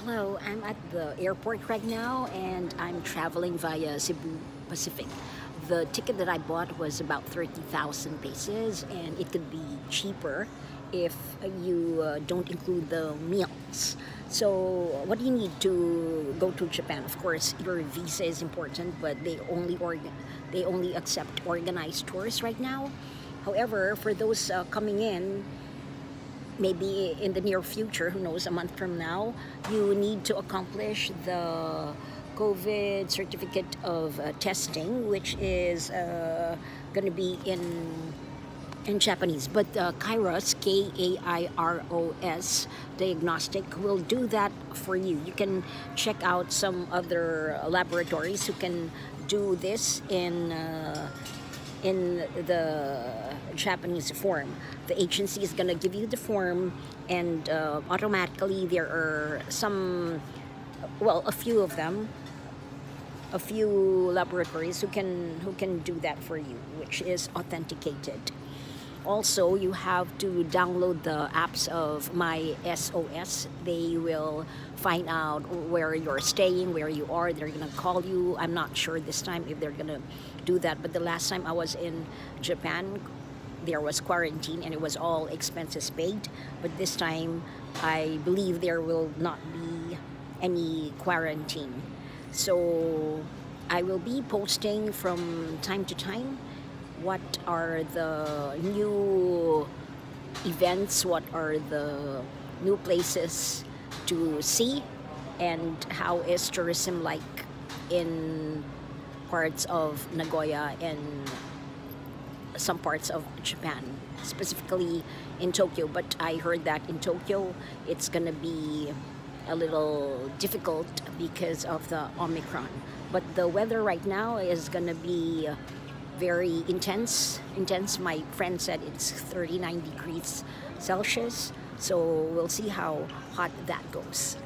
Hello, I'm at the airport right now and I'm traveling via Cebu Pacific. The ticket that I bought was about 30,000 pesos and it could be cheaper if you uh, don't include the meals. So, what do you need to go to Japan? Of course, your visa is important, but they only they only accept organized tours right now. However, for those uh, coming in, maybe in the near future, who knows, a month from now, you need to accomplish the COVID certificate of uh, testing, which is uh, going to be in in Japanese. But uh, Kairos, K A I R O S, diagnostic will do that for you. You can check out some other laboratories who can do this in. In the Japanese form. The agency is going to give you the form, and uh, automatically there are some, well, a few of them, a few laboratories who can who can do that for you, which is authenticated. Also, you have to download the apps of My SOS. They will find out where you're staying, where you are. They're gonna call you. I'm not sure this time if they're gonna do that, but the last time I was in Japan, there was quarantine and it was all expenses paid. But this time, I believe there will not be any quarantine. So I will be posting from time to time what are the new events, what are the new places to see, and how is tourism like in parts of Nagoya and some parts of Japan, specifically in Tokyo. But I heard that in Tokyo it's gonna be a little difficult because of the Omicron. But the weather right now is gonna be very intense. Intense. My friend said it's 39 degrees Celsius. So we'll see how hot that goes.